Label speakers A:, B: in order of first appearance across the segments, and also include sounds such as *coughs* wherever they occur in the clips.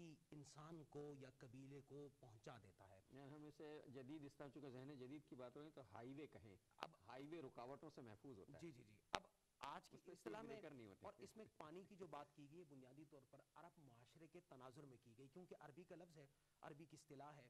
A: کسی انسان کو یا قبیلے کو پہنچا دیتا ہے۔
B: یعنی ہم اسے جدید اس طرح چونکہ ذہن جدید کی بات ہو رہی تو ہائی وے کہیں۔ اب ہائی وے رکاوٹوں سے محفوظ ہوتا ہے۔
A: جی جی جی۔ اب آج کی اصطلاح میں اور اس میں پانی کی جو بات کی گئی ہے بنیادی طور پر عرب معاشرے کے تناظر میں کی گئی کیونکہ عربی کا لفظ ہے عربی کی اصطلاح ہے۔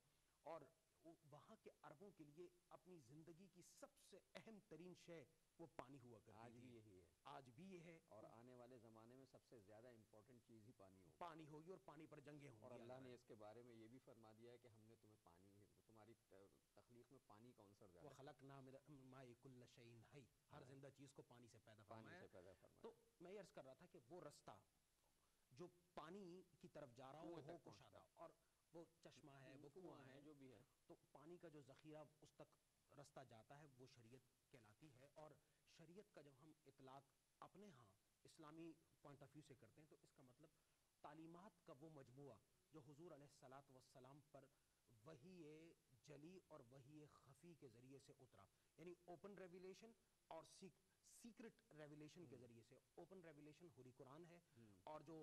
A: کے عربوں کے لیے اپنی زندگی کی سب سے اہم ترین شے وہ پانی ہوا
B: آج
A: کرتی
B: بھی
A: تھی
B: یہی ہے۔
A: آج بھی یہ ہے۔
B: اور آنے والے زمانے میں سب سے زیادہ امپورٹنٹ چیز ہی پانی ہوگا
A: پانی ہوگی اور پانی پر جنگیں ہوں
B: اور اللہ نے اس کے بارے میں یہ بھی فرما دیا ہے کہ ہم نے تمہیں پانی تمہاری تخلیق میں پانی کا عنصر
A: خلق نام مائی کل شعین ہے ہر زندہ چیز کو پانی سے پیدا فرمایا۔ تو میں یہ عرض کر رہا تھا کہ وہ رستہ جو پانی کی طرف جا رہا ہو وہ کشادہ۔ اور وہ چشمہ ہے وہ کنواں ہے
B: جو بھی ہے
A: تو پانی کا جو ذخیرہ اس تک رستہ جاتا ہے وہ شریعت کہلاتی ہے اور شریعت کا جب ہم اطلاق اپنے ہاں اسلامی پوائنٹ آف ویو سے کرتے ہیں تو اس کا مطلب تعلیمات کا وہ مجموعہ جو حضور علیہ السلاۃ والسلام پر وہی جلی اور وہی خفی کے ذریعے سے اترا۔ یعنی اوپن ریویلیشن اور سیکرٹ ریویلیشن کے ذریعے سے۔ اوپن ریویلیشن ہوری قرآن ہے اور جو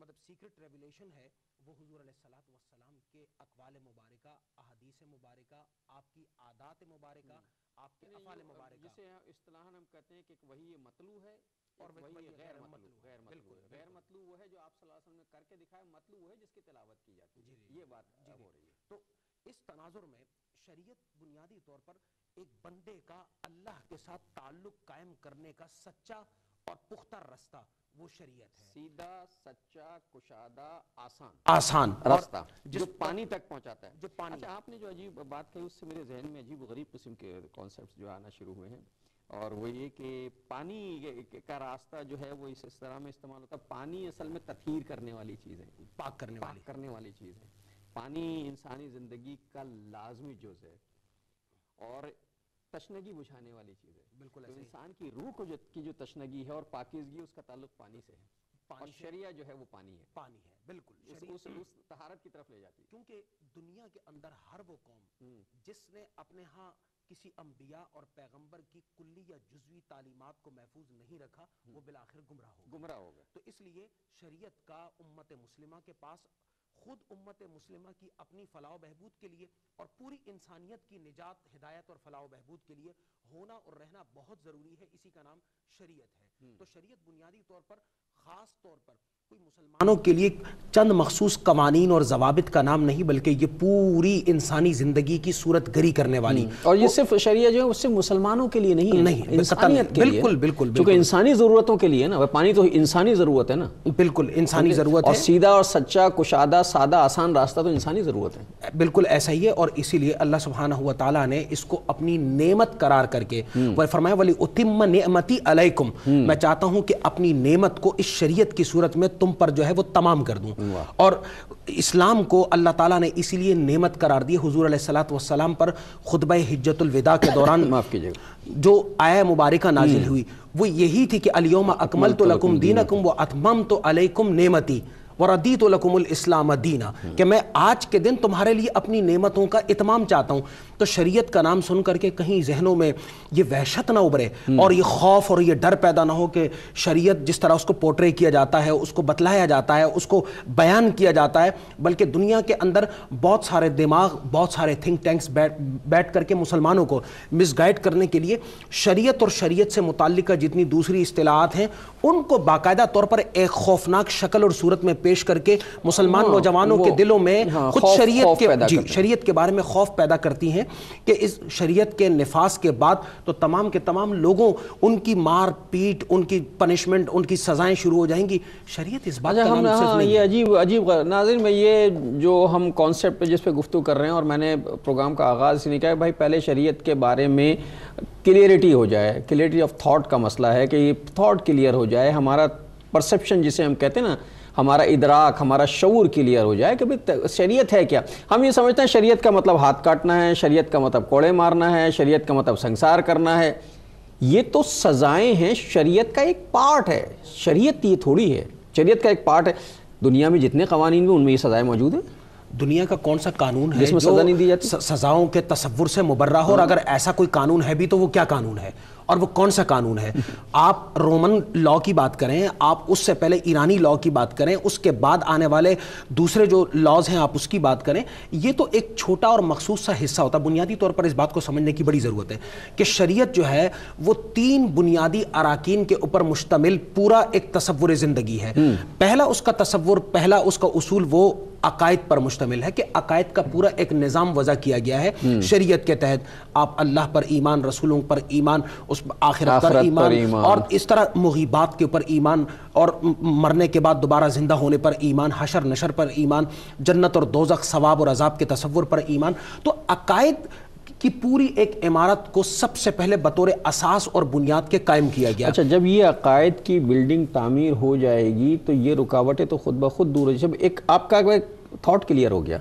A: مطلب سیکرٹ ریویلیشن ہے وہ حضور علیہ السلاۃ والسلام کے اقوال مبارکہ احادیث مبارکہ آپ کی عادات مبارکہ آپ کے
B: یعنی
A: افعال مبارکہ
B: جسے اصطلاحاً ہم کہتے ہیں کہ وہی مطلوع ہے
A: اور
B: وہی
A: وہی
B: غیر مطلوع۔ غیر مطلوع غیر۔ مطلوع وہ ہے جو آپ صلی اللہ علیہ وسلم نے کر کے دکھایا مطلوع وہ ہے جس کی تلاوت کی جاتی
A: جی،
B: ہے
A: جی،
B: یہ بات
A: جی۔
B: ہو رہی ہے
A: تو اس تناظر میں شریعت بنیادی طور پر ایک بندے کا اللہ کے ساتھ تعلق قائم کرنے کا سچا اور پختہ رستہ وہ شریعت ہے۔
B: سیدھا سچا کشادہ آسان۔
A: آسان
B: راستہ جو پانی تک پہنچاتا ہے۔
A: جو پانی۔
B: اچھا آپ نے جو عجیب بات کہی اس سے میرے ذہن میں عجیب غریب قسم کے کانسیپٹس جو آنا شروع ہوئے ہیں۔ اور وہ یہ کہ پانی کا راستہ جو ہے وہ اس طرح میں استعمال ہوتا ہے۔ پانی اصل میں تطہیر کرنے والی چیز ہے۔
A: پاک کرنے والی۔
B: کرنے والی چیز ہے۔ پانی انسانی زندگی کا لازمی جز ہے۔ اور تشنگی بجھانے والی چیز ہے۔
A: بالکل ایسے
B: انسان کی روح کو جو کی جو تشنگی ہے اور پاکیزگی اس کا تعلق پانی سے ہے۔ اور شریعہ جو ہے وہ پانی ہے۔
A: پانی ہے بالکل۔
B: اس, اس, طہارت کی طرف لے جاتی ہے۔
A: کیونکہ دنیا کے اندر ہر وہ قوم۔ جس نے اپنے ہاں کسی انبیاء اور پیغمبر کی کلی یا جزوی تعلیمات کو محفوظ نہیں رکھا وہ بالآخر گمراہ ہو
B: گمراہ ہو گئے۔
A: تو اس لیے شریعت کا امت مسلمہ کے پاس خود امت مسلمہ کی اپنی فلاح و بہبود کے لیے اور پوری انسانیت کی نجات ہدایت اور فلاح و بہبود کے لیے ہونا اور رہنا بہت ضروری ہے اسی کا نام شریعت ہے۔ تو شریعت بنیادی طور پر خاص طور پر مسلمانوں کے لیے چند مخصوص قوانین اور ضوابط کا نام نہیں بلکہ یہ پوری انسانی زندگی کی صورت گری کرنے والی۔
C: اور یہ صرف شریعہ جو ہے اس سے مسلمانوں کے لیے نہیں ہے
A: نہیں،
C: انسانیت کے لیے۔
A: بالکل، بالکل،
C: چونکہ۔ انسانی ضرورتوں کے لیے نا پانی تو انسانی ضرورت ہے نا۔
A: بالکل انسانی ضرورت
C: اور
A: ہے۔
C: سیدھا اور سچا کشادہ سادہ آسان راستہ تو انسانی ضرورت ہے۔
A: بالکل ایسا ہی ہے اور اسی لیے اللہ سبحانہ ہوا تعالیٰ نے اس کو اپنی نعمت قرار کر کے وہ فرمایا ولی اتم نعمتی علیکم میں چاہتا ہوں کہ اپنی نعمت کو اس شریعت کی صورت میں تم پر جو ہے وہ تمام کر دوں۔ اور اسلام کو اللہ تعالیٰ نے اسی لیے نعمت قرار دی حضور علیہ السلاۃ والسلام پر خطبہ حجت الوداع کے دوران *coughs*
C: معاف کیجیے۔
A: جو آیا مبارکہ نازل ہوئی وہ یہی تھی کہ الیوم اکملت لکم دینکم و اتممت علیکم نعمتی۔ وردیت لکم الاسلام دینا کہ میں آج کے دن تمہارے لیے اپنی نعمتوں کا اتمام چاہتا ہوں۔ تو شریعت کا نام سن کر کے کہیں ذہنوں میں یہ وحشت نہ ابھرے اور یہ خوف اور یہ ڈر پیدا نہ ہو کہ شریعت جس طرح اس کو پورٹرے کیا جاتا ہے، اس کو بتلایا جاتا ہے، اس کو بیان کیا جاتا ہے۔ بلکہ دنیا کے اندر بہت سارے دماغ، بہت سارے تھنک ٹینکس بیٹھ بیٹھ کر کے مسلمانوں کو مس گائڈ کرنے کے لیے شریعت اور شریعت سے متعلقہ جتنی دوسری اصطلاحات ہیں، ان کو باقاعدہ طور پر ایک خوفناک شکل اور صورت میں پیش کر کے مسلمان
C: ہاں،
A: نوجوانوں کے دلوں میں
C: ہاں،
A: خود شریعت کے جی۔ شریعت کے بارے میں خوف پیدا کرتی ہیں کہ اس شریعت کے نفاذ کے بعد تو تمام کے تمام لوگوں ان کی مار پیٹ ان کی پنشمنٹ ان کی سزائیں شروع ہو جائیں گی۔ شریعت اس بات
C: اچھا
A: کا نام
C: ہاں
A: نہیں
C: یہ عجیب عجیب ناظرین میں یہ جو ہم کانسیپٹ جس پہ گفتگو کر رہے ہیں اور میں نے پروگرام کا آغاز نے کہا بھائی پہلے شریعت کے بارے میں کلیئرٹی ہو جائے۔ کلیئرٹی آف تھاٹ کا مسئلہ ہے کہ یہ تھاٹ کلیئر ہو جائے۔ ہمارا پرسیپشن جسے ہم کہتے ہیں نا ہمارا ادراک، ہمارا شعور کلیئر ہو جائے کہ بھائی شریعت ہے کیا؟ ہم یہ سمجھتے ہیں شریعت کا مطلب ہاتھ کاٹنا ہے، شریعت کا مطلب کوڑے مارنا ہے، شریعت کا مطلب سنسار کرنا ہے۔ یہ تو سزائیں ہیں، شریعت کا ایک پارٹ ہے۔ شریعت یہ تھوڑی ہے، شریعت کا ایک پارٹ ہے۔ دنیا میں جتنے قوانین میں ان میں یہ سزائیں موجود ہیں۔
A: دنیا کا کون سا قانون ہے
C: جس میں
A: جو
C: سزا نہیں دی جاتی؟
A: س- سزاؤں کے تصور سے مبرہ ہو اور اگر ایسا کوئی قانون ہے بھی تو وہ کیا قانون ہے؟ اور وہ کون سا قانون ہے؟ آپ رومن لا کی بات کریں آپ اس سے پہلے ایرانی لا کی بات کریں اس کے بعد آنے والے دوسرے جو لاز ہیں آپ اس کی بات کریں یہ تو ایک چھوٹا اور مخصوص سا حصہ ہوتا ہے۔ بنیادی طور پر اس بات کو سمجھنے کی بڑی ضرورت ہے کہ شریعت جو ہے وہ تین بنیادی اراکین کے اوپر مشتمل پورا ایک تصور زندگی ہے۔ پہلا اس کا تصور پہلا اس کا اصول وہ عقائد پر مشتمل ہے کہ عقائد کا پورا ایک نظام وضع کیا گیا ہے شریعت کے تحت آپ اللہ پر ایمان رسولوں پر ایمان اس آخرت پر ایمان۔ اور اس طرح مغیبات کے اوپر ایمان اور مرنے کے بعد دوبارہ زندہ ہونے پر ایمان حشر نشر پر ایمان جنت اور دوزخ ثواب اور عذاب کے تصور پر ایمان تو عقائد کی پوری ایک عمارت کو سب سے پہلے بطور اساس اور بنیاد کے قائم کیا گیا۔
C: اچھا جب یہ عقائد کی بلڈنگ تعمیر ہو جائے گی تو یہ رکاوٹیں تو خود بخود دور ہو جب ایک آپ کا تھاٹ کلیئر ہو گیا۔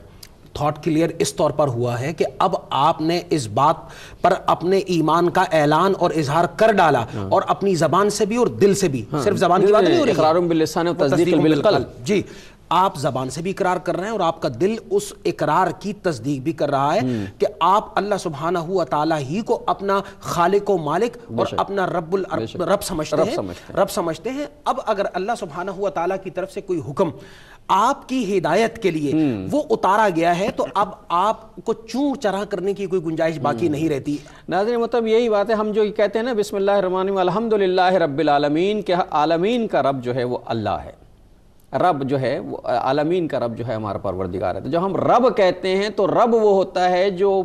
A: تھاٹ کلیئر اس طور پر ہوا ہے کہ اب آپ نے اس بات پر اپنے ایمان کا اعلان اور اظہار کر ڈالا اور اپنی زبان سے بھی اور دل سے بھی۔ صرف زبان کی بات نہیں ہو رہی۔
C: اقرار باللسان و تصدیق بالقلب۔
A: جی۔ آپ زبان سے بھی اقرار کر رہے ہیں اور آپ کا دل اس اقرار کی تصدیق بھی کر رہا ہے کہ آپ اللہ سبحانہ ہوا تعالیٰ ہی کو اپنا خالق و مالک اور اپنا رب رب سمجھتے ہیں۔ رب سمجھتے ہیں۔ اب اگر اللہ سبحانہ ہوا تعالیٰ کی طرف سے کوئی حکم آپ کی ہدایت کے لیے وہ اتارا گیا ہے تو اب آپ کو چون چرا کرنے کی کوئی گنجائش باقی نہیں رہتی۔
C: ناظرین مطلب یہی بات ہے۔ ہم جو کہتے ہیں نا بسم اللہ الرحمن الرحیم الحمد للہ رب العالمین کہ عالمین کا رب جو ہے وہ اللہ ہے۔ رب جو ہے وہ عالمین کا رب جو ہے ہمارا پروردگار ہے۔ تو جب ہم رب کہتے ہیں تو رب وہ ہوتا ہے جو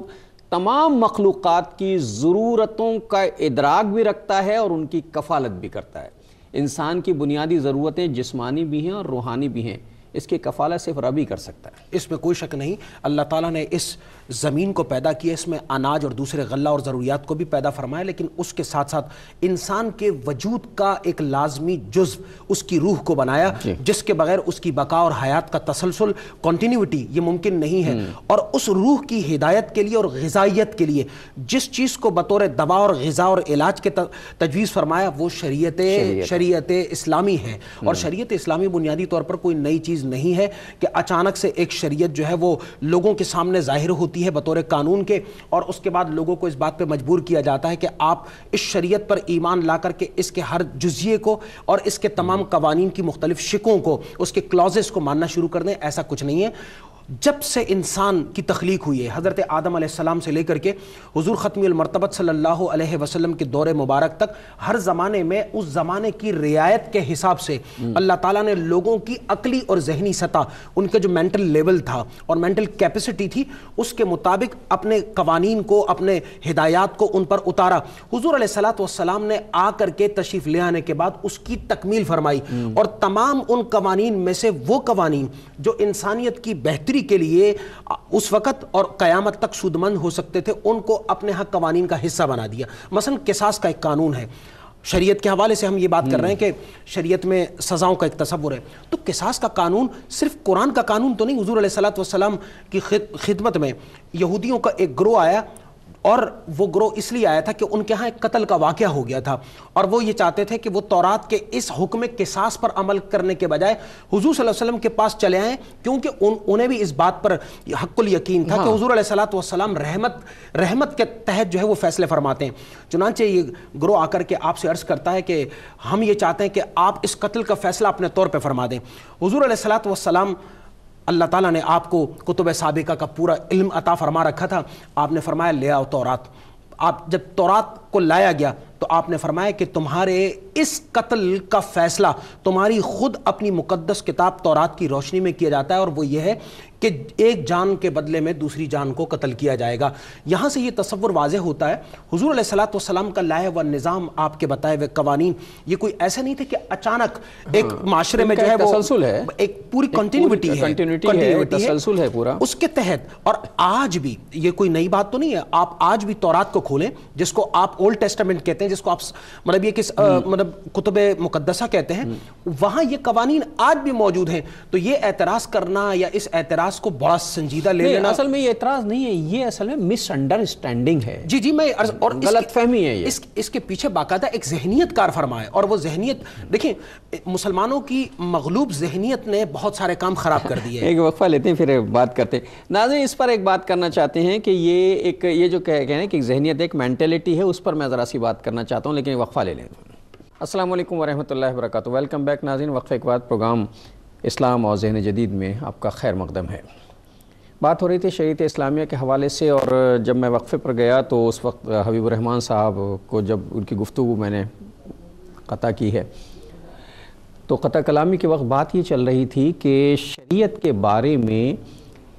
C: تمام مخلوقات کی ضرورتوں کا ادراک بھی رکھتا ہے اور ان کی کفالت بھی کرتا ہے۔ انسان کی بنیادی ضرورتیں جسمانی بھی ہیں اور روحانی بھی ہیں۔ اس کی کفالت صرف رب ہی کر سکتا ہے۔
A: اس میں کوئی شک نہیں، اللہ تعالیٰ نے اس زمین کو پیدا کیا اس میں اناج اور دوسرے غلہ اور ضروریات کو بھی پیدا فرمایا لیکن اس کے ساتھ ساتھ انسان کے وجود کا ایک لازمی جزو اس کی روح کو بنایا جس کے بغیر اس کی بقا اور حیات کا تسلسل کنٹینیوٹی یہ ممکن نہیں ہے۔ اور اس روح کی ہدایت کے لیے اور غذائیت کے لیے جس چیز کو بطور دوا اور غذا اور علاج کے تجویز فرمایا وہ شریعت شریعت۔ اسلامی ہے۔ اور شریعت اسلامی بنیادی طور پر کوئی نئی چیز نہیں ہے کہ اچانک سے ایک شریعت جو ہے وہ لوگوں کے سامنے ظاہر ہوتی ہے بطور قانون کے، اور اس کے بعد لوگوں کو اس بات پہ مجبور کیا جاتا ہے کہ آپ اس شریعت پر ایمان لا کر کے اس کے ہر جزیے کو اور اس کے تمام قوانین کی مختلف شکوں کو، اس کے کلازز کو ماننا شروع کر دیں، ایسا کچھ نہیں ہے۔ جب سے انسان کی تخلیق ہوئی ہے حضرت آدم علیہ السلام سے لے کر کے حضور ختمی المرتبت صلی اللہ علیہ وسلم کے دور مبارک تک ہر زمانے میں اس زمانے کی رعایت کے حساب سے اللہ تعالیٰ نے لوگوں کی عقلی اور ذہنی سطح ان کے جو مینٹل لیول تھا اور مینٹل کیپیسٹی تھی اس کے مطابق اپنے قوانین کو اپنے ہدایات کو ان پر اتارا۔ حضور علیہ السلاۃ والسلام نے آ کر کے تشریف لے آنے کے بعد اس کی تکمیل فرمائی۔ اور تمام ان قوانین میں سے وہ قوانین جو انسانیت کی بہتری کے لیے اس وقت اور قیامت تک سودمند ہو سکتے تھے، ان کو اپنے ہاں قوانین کا حصہ بنا دیا۔ مثلا قصاص کا ایک قانون ہے۔ شریعت کے حوالے سے ہم یہ بات کر رہے ہیں کہ شریعت میں سزاؤں کا ایک تصور ہے۔ تو قصاص کا قانون صرف قرآن کا قانون تو نہیں، حضور علیہ السلام والسلام کی خدمت میں یہودیوں کا ایک گروہ آیا اور وہ گروہ اس لیے آیا تھا کہ ان کے ہاں ایک قتل کا واقعہ ہو گیا تھا۔ اور وہ یہ چاہتے تھے کہ وہ تورات کے اس حکم قصاص پر عمل کرنے کے بجائے حضور صلی اللہ علیہ وسلم کے پاس چلے آئیں کیونکہ ان انہیں بھی اس بات پر حق الیقین تھا کہ حضور علیہ والسلام رحمت رحمت کے تحت جو ہے وہ فیصلے فرماتے ہیں۔ چنانچہ یہ گروہ آ کر کے آپ سے عرض کرتا ہے کہ ہم یہ چاہتے ہیں کہ آپ اس قتل کا فیصلہ اپنے طور پہ فرما دیں۔ حضور علیہ والسلام اللہ تعالیٰ نے آپ کو کتب سابقہ کا پورا علم عطا فرما رکھا تھا۔ آپ نے فرمایا، لے آؤ تورات۔ آپ جب تورات کو لایا گیا تو آپ نے فرمایا کہ تمہارے اس قتل کا فیصلہ تمہاری خود اپنی مقدس کتاب تورات کی روشنی میں کیا جاتا ہے اور وہ یہ ہے کہ ایک جان کے بدلے میں دوسری جان کو قتل کیا جائے گا۔ یہاں سے یہ تصور واضح ہوتا ہے حضور علیہ السلاۃ والسلام کا لائے و نظام آپ کے بتائے ہوئے قوانین یہ کوئی ایسے نہیں تھے کہ اچانک ایک معاشرے میں جو ہے وہ
C: تسلسل ہے۔
A: ایک پوری کنٹینیوٹی ہے
C: کنٹینیوٹی ہے تسلسل ہے پورا۔
A: اس کے تحت اور آج بھی یہ کوئی نئی بات تو نہیں ہے۔ آپ آج بھی تورات کو کھولیں جس کو آپ اولڈ ٹیسٹمنٹ کہتے ہیں جس کو آپ مطلب یہ کس مطلب کتب مقدسہ کہتے ہیں وہاں یہ قوانین آج بھی موجود ہیں۔ تو یہ اعتراض کرنا یا اس اعتراض اعتراض کو بڑا سنجیدہ لے لینا۔
C: اصل میں یہ اعتراض نہیں ہے یہ اصل میں مس انڈرسٹینڈنگ ہے۔
A: جی جی میں اور
C: غلط فہمی ہے یہ۔
A: اس کے پیچھے باقاعدہ ایک ذہنیت کار فرما ہے اور وہ ذہنیت دیکھیں مسلمانوں کی مغلوب ذہنیت نے بہت سارے کام خراب کر دیے۔ *laughs*
C: ایک وقفہ لیتے ہیں پھر بات کرتے ہیں۔ ناظرین اس پر ایک بات کرنا چاہتے ہیں کہ یہ ایک یہ جو کہہ ہیں کہ ایک ذہنیت ایک مینٹلٹی ہے اس پر میں ذرا سی بات کرنا چاہتا ہوں لیکن ایک وقفہ لے لیں۔ السلام علیکم ورحمۃ اللہ وبرکاتہ۔ ویلکم بیک ناظرین وقفے کے بعد پروگرام اسلام اور ذہن جدید میں آپ کا خیر مقدم ہے۔ بات ہو رہی تھی شریعت اسلامیہ کے حوالے سے اور جب میں وقفے پر گیا تو اس وقت حبیب الرحمن صاحب کو جب ان کی گفتگو میں نے قطع کی ہے تو قطع کلامی کے وقت بات یہ چل رہی تھی کہ شریعت کے بارے میں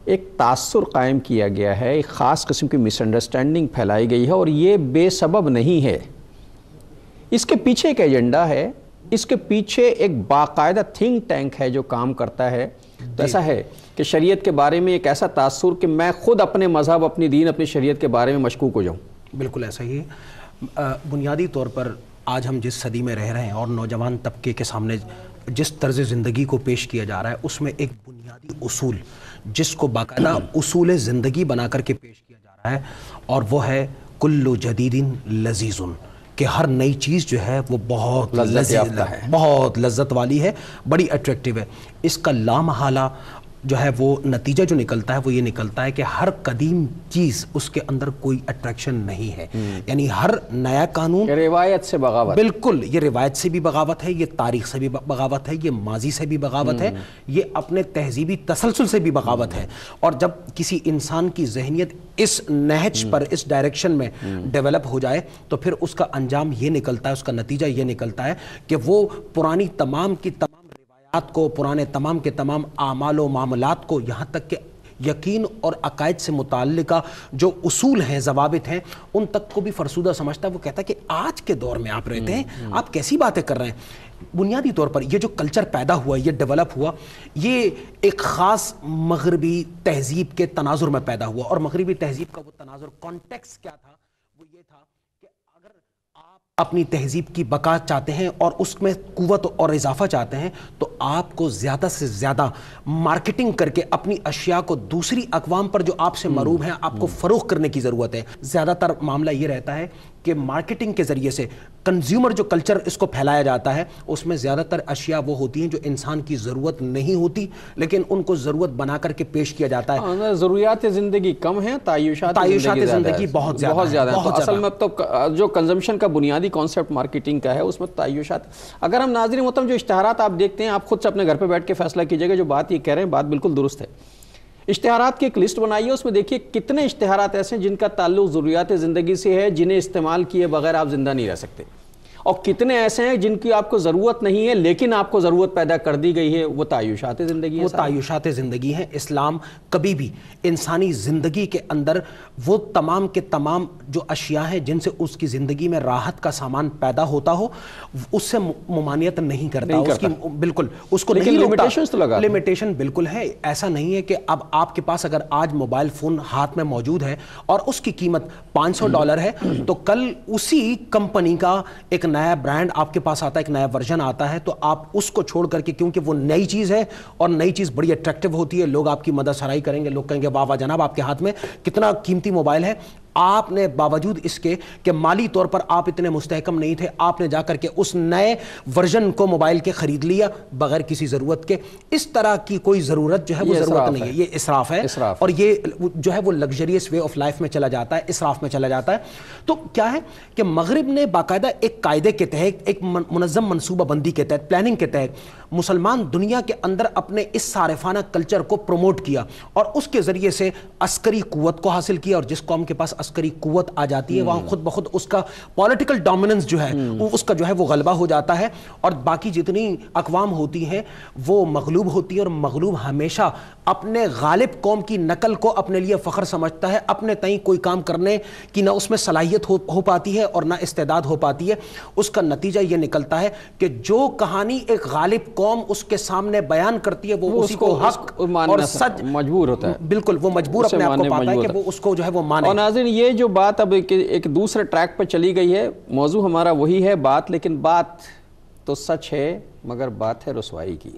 C: ایک تاثر قائم کیا گیا ہے، ایک خاص قسم کی مس انڈرسٹینڈنگ پھیلائی گئی ہے اور یہ بے سبب نہیں ہے۔ اس کے پیچھے ایک ایجنڈا ہے۔ اس کے پیچھے ایک باقاعدہ تھنک ٹینک ہے جو کام کرتا ہے۔ تو ایسا ہے کہ شریعت کے بارے میں ایک ایسا تاثر کہ میں خود اپنے مذہب اپنی دین اپنی شریعت کے بارے میں مشکوک ہو جاؤں۔
A: بالکل ایسا ہی ہے۔ بنیادی طور پر آج ہم جس صدی میں رہ رہے ہیں اور نوجوان طبقے کے سامنے جس طرز زندگی کو پیش کیا جا رہا ہے اس میں ایک بنیادی اصول جس کو باقاعدہ اصول زندگی بنا کر کے پیش کیا جا رہا ہے اور وہ ہے کلو جدید لذیذ۔ کہ ہر نئی چیز جو ہے وہ بہت
C: لذت ہے۔
A: بہت لذت والی ہے بڑی اٹریکٹیو ہے اس کا لامحالہ جو ہے وہ نتیجہ جو نکلتا ہے وہ یہ نکلتا ہے کہ ہر قدیم چیز اس کے اندر کوئی اٹریکشن نہیں ہے۔ یعنی ہر نیا قانون
C: روایت سے بغاوت۔
A: بالکل یہ روایت سے بھی بغاوت ہے یہ تاریخ سے بھی بغاوت ہے یہ ماضی سے بھی بغاوت ہے یہ اپنے تہذیبی تسلسل سے بھی بغاوت ہے۔ اور جب کسی انسان کی ذہنیت اس نہج پر اس ڈائریکشن میں ڈیولپ ہو جائے تو پھر اس کا انجام یہ نکلتا ہے اس کا نتیجہ یہ نکلتا ہے کہ وہ پرانی تمام کی تمام کو پرانے تمام کے تمام اعمال و معاملات کو یہاں تک کہ یقین اور عقائد سے متعلقہ جو اصول ہیں ضوابط ہیں ان تک کو بھی فرسودہ سمجھتا ہے۔ وہ کہتا ہے کہ آج کے دور میں آپ رہتے ہیں آپ کیسی باتیں کر رہے ہیں؟ بنیادی طور پر یہ جو کلچر پیدا ہوا یہ ڈیولپ ہوا یہ ایک خاص مغربی تہذیب کے تناظر میں پیدا ہوا۔ اور مغربی تہذیب کا وہ تناظر کانٹیکس کیا تھا؟ وہ یہ تھا اپنی تہذیب کی بقا چاہتے ہیں اور اس میں قوت اور اضافہ چاہتے ہیں، تو آپ کو زیادہ سے زیادہ مارکیٹنگ کر کے اپنی اشیاء کو دوسری اقوام پر جو آپ سے مروب ہیں، آپ کو فروغ کرنے کی ضرورت ہے۔ زیادہ تر معاملہ یہ رہتا ہے کہ مارکیٹنگ کے ذریعے سے کنزیومر جو کلچر اس کو پھیلایا جاتا ہے اس میں زیادہ تر اشیاء وہ ہوتی ہیں جو انسان کی ضرورت نہیں ہوتی لیکن ان کو ضرورت بنا کر کے پیش کیا جاتا ہے
C: ہاں، ضروریات زندگی کم ہیں تعیشات
A: زندگی
C: ہے۔
A: بہت زیادہ
C: بہت زیادہ ہیں۔ اصل۔ میں تو جو کنزمپشن کا بنیادی کانسیپٹ مارکیٹنگ کا ہے اس میں تعیشات اگر ہم ناظرین محترم جو اشتہارات آپ دیکھتے ہیں آپ خود سے اپنے گھر پہ بیٹھ کے فیصلہ کیجیے گا جو بات یہ کہہ رہے ہیں بات بالکل درست ہے اشتہارات کی ایک لسٹ بنائیے، اس میں دیکھیے کتنے اشتہارات ایسے ہیں جن کا تعلق ضروریات زندگی سے ہے، جنہیں استعمال کیے بغیر آپ زندہ نہیں رہ سکتے۔ اور کتنے ایسے ہیں جن کی آپ کو ضرورت نہیں ہے لیکن آپ کو ضرورت پیدا کر دی گئی ہے وہ تعیشات زندگی
A: وہ۔ تعیشات زندگی ہیں۔ اسلام کبھی بھی انسانی زندگی کے اندر وہ تمام کے تمام جو اشیاء ہیں جن سے اس کی زندگی میں راحت کا سامان پیدا ہوتا ہو اس سے ممانعت نہیں کرتا اس کی بالکل اس کو نہیں روکتا۔ لمیٹیشن بالکل ہے۔ ایسا نہیں ہے کہ اب آپ کے پاس اگر آج موبائل فون ہاتھ میں موجود ہے اور اس کی قیمت پانچ سو ڈالر ہے تو کل اسی کمپنی کا ایک نیا برانڈ آپ کے پاس آتا ہے، ایک نیا ورژن آتا ہے، تو آپ اس کو چھوڑ کر کے کیونکہ وہ نئی چیز ہے اور نئی چیز بڑی اٹریکٹیو ہوتی ہے، لوگ آپ کی مدد سرائی کریں گے، لوگ کہیں گے، واہ واہ، جناب، آپ کے ہاتھ میں کتنا قیمتی موبائل ہے۔ آپ نے باوجود اس کے کہ مالی طور پر آپ اتنے مستحکم نہیں تھے آپ نے جا کر کے اس نئے ورژن کو موبائل کے خرید لیا بغیر کسی ضرورت کے۔ اس طرح کی کوئی ضرورت جو ہے وہ ضرورت نہیں ہے۔ یہ اسراف ہے۔ اور یہ جو ہے وہ لگژریس وے آف لائف میں چلا جاتا ہے اسراف میں چلا جاتا ہے۔ تو کیا ہے کہ مغرب نے باقاعدہ ایک قاعدے کے تحت ایک من- منظم منصوبہ بندی کے تحت پلاننگ کے تحت مسلمان دنیا کے اندر اپنے اس صارفانہ کلچر کو پروموٹ کیا اور اس کے ذریعے سے عسکری قوت کو حاصل کیا اور جس قوم کے پاس عسکری قوت آ جاتی ہے وہاں خود بخود اس کا پولیٹیکل ڈومیننس جو ہے اس کا جو ہے وہ غلبہ ہو جاتا ہے اور باقی جتنی اقوام ہوتی ہیں وہ مغلوب ہوتی ہیں اور مغلوب ہمیشہ اپنے غالب قوم کی نقل کو اپنے لیے فخر سمجھتا ہے اپنے تئیں کوئی کام کرنے کی نہ اس میں صلاحیت ہو ہو پاتی ہے اور نہ استعداد ہو پاتی ہے۔ اس کا نتیجہ یہ نکلتا ہے کہ جو کہانی ایک غالب قوم اس کے سامنے بیان کرتی ہے وہ اسی
C: اس
A: کو حق اور سچ
C: مجبور ہوتا ہے۔
A: بالکل وہ مجبور اپنے آپ کو پاتا ہے کہ وہ اس کو جو ہے وہ مانے۔
C: اور ناظرین یہ جو بات اب ایک دوسرے ٹریک پہ چلی گئی ہے موضوع ہمارا وہی ہے بات لیکن بات تو سچ ہے مگر بات ہے رسوائی کی۔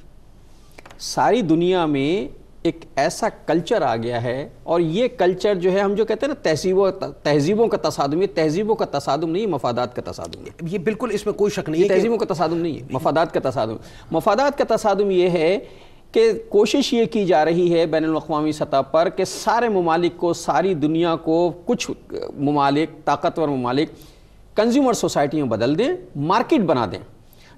C: ساری دنیا میں ایک ایسا کلچر آ گیا ہے اور یہ کلچر جو ہے ہم جو کہتے ہیں نا تہذیبوں تہذیبوں کا تصادم یہ تہذیبوں کا تصادم نہیں مفادات کا تصادم ہے۔
A: یہ بالکل اس میں کوئی شک نہیں ہے
C: تہذیبوں کا تصادم نہیں ہے مفادات کا تصادم۔ مفادات کا تصادم یہ ہے کہ کوشش یہ کی جا رہی ہے بین الاقوامی سطح پر کہ سارے ممالک کو، ساری دنیا کو کچھ ممالک، طاقتور ممالک کنزیومر سوسائٹی میں بدل دیں مارکیٹ بنا دیں۔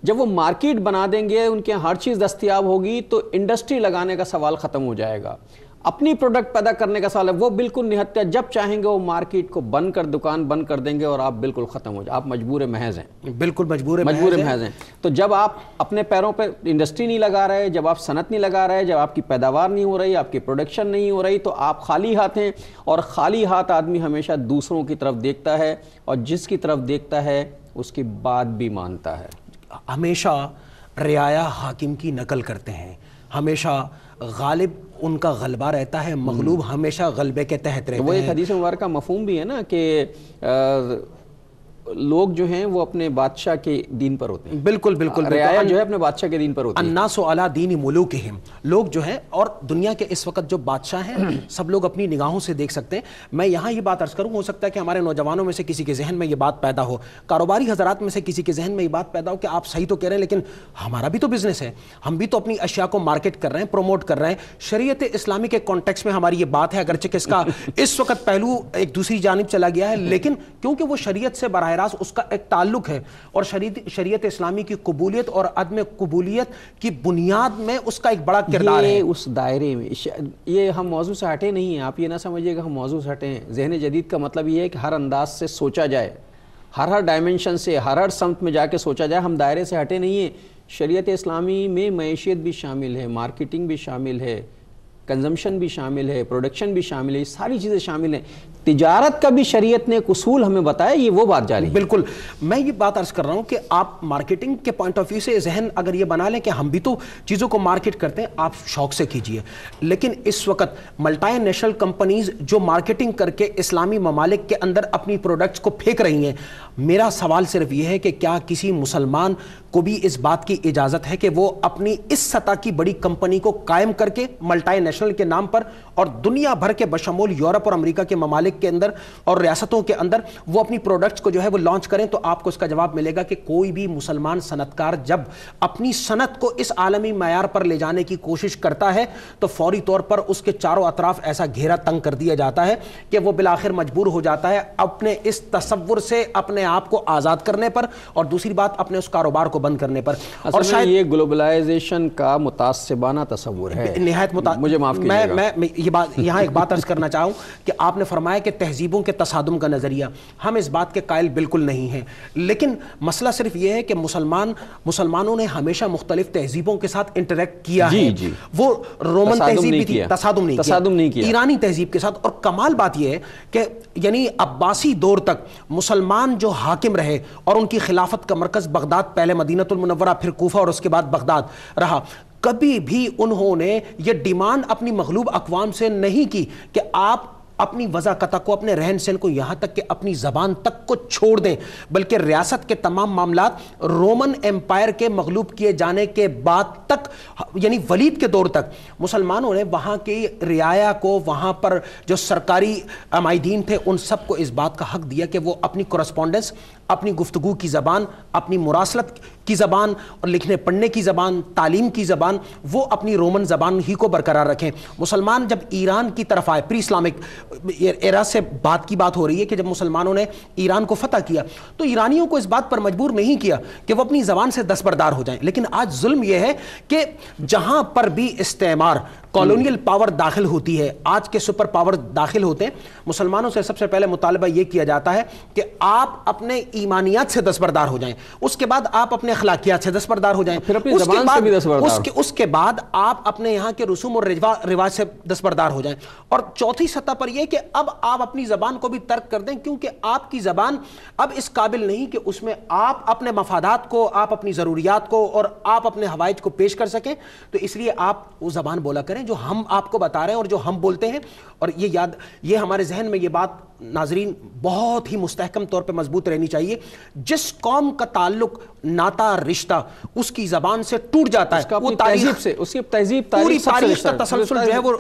C: جب وہ مارکیٹ بنا دیں گے، ان کے ہر چیز دستیاب ہوگی تو انڈسٹری لگانے کا سوال ختم ہو جائے گا۔ اپنی پروڈکٹ پیدا کرنے کا سوال ہے وہ بالکل نہتیا جب چاہیں گے وہ مارکیٹ کو بند کر دکان بند کر دیں گے اور آپ بالکل ختم ہو جائے آپ مجبور محض ہیں۔
A: بالکل مجبور
C: مجبور محض ہیں۔ تو جب آپ اپنے پیروں پہ انڈسٹری نہیں لگا رہے جب آپ صنعت نہیں لگا رہے جب آپ کی پیداوار نہیں ہو رہی آپ کی پروڈکشن نہیں ہو رہی تو آپ خالی ہاتھ ہیں۔ اور خالی ہاتھ آدمی ہمیشہ دوسروں کی طرف دیکھتا ہے اور جس کی طرف دیکھتا ہے اس کی بات بھی مانتا ہے۔
A: ہمیشہ رعایا حاکم کی نقل کرتے ہیں۔ ہمیشہ غالب ان کا غلبہ رہتا ہے مغلوب ہمیشہ غلبے کے تحت رہتے
C: وہ ایک حدیث مبارکہ مفہوم بھی ہے نا کہ لوگ جو ہیں وہ اپنے بادشاہ کے دین پر ہوتے ہیں۔
A: بالکل بالکل
C: رعایا جو ہے اپنے بادشاہ کے دین پر ہوتے ہیں
A: الناس علی دین ملوکہم۔ لوگ جو ہیں اور دنیا کے اس وقت جو بادشاہ ہیں *clears throat* سب لوگ اپنی نگاہوں سے دیکھ سکتے ہیں۔ میں یہاں یہ بات عرض کروں ہو سکتا ہے کہ ہمارے نوجوانوں میں سے کسی کے ذہن میں یہ بات پیدا ہو۔ کاروباری حضرات میں سے کسی کے ذہن میں یہ بات پیدا ہو کہ آپ صحیح تو کہہ رہے ہیں لیکن ہمارا بھی تو بزنس ہے۔ ہم بھی تو اپنی اشیاء کو مارکیٹ کر رہے ہیں پروموٹ کر رہے ہیں۔ شریعت اسلامی کے کانٹیکس میں ہماری یہ بات ہے اگرچہ کہ اس کا *laughs* اس وقت پہلو ایک دوسری جانب چلا گیا ہے لیکن کیونکہ وہ شریعت سے براہ راست اس کا ایک تعلق ہے۔ اور شریعت اسلامی کی قبولیت اور عدم قبولیت کی بنیاد میں اس کا ایک بڑا کردار ہے۔
C: یہ اس دائرے میں یہ ہم موضوع سے ہٹے نہیں ہیں۔ آپ یہ نہ سمجھئے کہ ہم موضوع سے ہٹے ہیں۔ ذہن جدید کا مطلب یہ ہے کہ ہر انداز سے سوچا جائے۔ ہر ہر ڈائمنشن سے ہر ہر سمت میں جا کے سوچا جائے۔ ہم دائرے سے ہٹے نہیں ہیں۔ شریعت اسلامی میں معیشت بھی شامل ہے مارکیٹنگ بھی شامل ہے۔ کنزمشن بھی شامل ہے پروڈکشن بھی شامل ہے، یہ ساری چیزیں شامل ہیں۔ تجارت کا بھی شریعت نے ایک اصول ہمیں بتایا، یہ وہ بات جاری
A: بالکل۔ میں یہ بات عرض کر رہا ہوں کہ آپ مارکیٹنگ کے پوائنٹ آف ویو سے ذہن اگر یہ بنا لیں کہ ہم بھی تو چیزوں کو مارکیٹ کرتے ہیں، آپ شوق سے کیجیے۔ لیکن اس وقت ملٹائی نیشنل کمپنیز جو مارکیٹنگ کر کے اسلامی ممالک کے اندر اپنی پروڈکٹس کو پھینک رہی ہیں میرا سوال صرف یہ ہے کہ کیا کسی مسلمان کو بھی اس بات کی اجازت ہے کہ وہ اپنی اس سطح کی بڑی کمپنی کو قائم کر کے ملٹائی نیشنل کے نام پر اور دنیا بھر کے بشمول یورپ اور امریکہ کے ممالک کے اندر اور ریاستوں کے اندر وہ اپنی پروڈکٹس کو جو ہے وہ لانچ کریں تو آپ کو اس کا جواب ملے گا کہ کوئی بھی مسلمان صنعتکار جب اپنی صنعت کو اس عالمی معیار پر لے جانے کی کوشش کرتا ہے تو فوری طور پر اس کے چاروں اطراف ایسا گھیرا تنگ کر دیا جاتا ہے کہ وہ بالآخر مجبور ہو جاتا ہے اپنے اس تصور سے اپنے آپ کو آزاد کرنے پر اور دوسری بات اپنے اس کاروبار کو بند کرنے پر
C: اور شاید یہ گلوبلائزیشن کا متعصبانہ تصور ہے۔
A: نہایت مجھے معاف کیجیے گا۔ یہ بات یہاں ایک بات عرض کرنا چاہوں کہ آپ نے فرمایا کہ تہذیبوں کے تصادم کا نظریہ۔ ہم اس بات کے قائل بالکل نہیں ہیں۔ لیکن مسئلہ صرف یہ ہے کہ مسلمان مسلمانوں نے ہمیشہ مختلف تہذیبوں کے ساتھ انٹریکٹ کیا
C: جی
A: ہے۔
C: جی۔
A: وہ رومن تہذیب بھی تھی۔
C: تصادم نہیں
A: تصادم نہیں
C: کیا۔
A: ایرانی تہذیب کے ساتھ۔ اور کمال بات یہ ہے کہ یعنی عباسی دور تک مسلمان جو حاکم رہے اور ان کی خلافت کا مرکز بغداد پہلے مدینہ المنورہ پھر کوفہ اور اس کے بعد بغداد رہا۔ کبھی بھی انہوں نے یہ ڈیمانڈ اپنی مغلوب اقوام سے نہیں کی کہ آپ اپنی وضاقتہ کو، اپنے رہن سہن کو یہاں تک کہ اپنی زبان تک کو چھوڑ دیں، بلکہ ریاست کے تمام معاملات رومن ایمپائر کے مغلوب کیے جانے کے بعد تک یعنی ولید کے دور تک، مسلمانوں نے وہاں کی رعایا کو، وہاں پر جو سرکاری عمائدین تھے، ان سب کو اس بات کا حق دیا کہ وہ اپنی کورسپونڈنس اپنی گفتگو کی زبان، اپنی مراسلت کی زبان اور لکھنے پڑھنے کی زبان، تعلیم کی زبان، وہ اپنی رومن زبان ہی کو برقرار رکھیں۔ مسلمان جب ایران کی طرف آئے پری اسلامک ایرا سے بات کی بات ہو رہی ہے کہ جب مسلمانوں نے ایران کو فتح کیا، تو ایرانیوں کو اس بات پر مجبور نہیں کیا کہ وہ اپنی زبان سے دستبردار ہو جائیں۔ لیکن آج ظلم یہ ہے کہ جہاں پر بھی استعمار کالونیل پاور داخل ہوتی ہے، آج کے سپر پاور داخل ہوتے ہیں، مسلمانوں سے سب سے پہلے مطالبہ یہ کیا جاتا ہے کہ آپ اپنے ایمانیات سے دستبردار ہو جائیں۔ اس کے بعد آپ اپنے اخلاقیات سے دستبردار ہو جائیں۔ اس کے بعد
C: بھی
A: اس کے اس کے بعد آپ اپنے یہاں کے رسوم اور رواج سے دستبردار ہو جائیں۔ اور چوتھی سطح پر یہ کہ اب آپ اپنی زبان کو بھی ترک کر دیں کیونکہ آپ کی زبان اب اس قابل نہیں کہ اس میں آپ اپنے مفادات کو آپ اپنی ضروریات کو اور آپ اپنے حوائج کو پیش کر سکیں۔ تو اس لیے آپ وہ زبان بولا کریں جو ہم آپ کو بتا رہے ہیں اور جو ہم بولتے ہیں۔ اور یہ یاد یہ ہمارے ذہن میں یہ بات ناظرین بہت ہی مستحکم طور پہ مضبوط رہنی چاہیے۔ جس قوم کا تعلق ناتا رشتہ اس کی زبان سے ٹوٹ
C: جاتا
A: ہے وہ
C: تہذیب
A: سے
C: اس کی تہذیب پوری
A: تاریخ
C: کا تسلسل
A: جو
C: ہے
A: وہ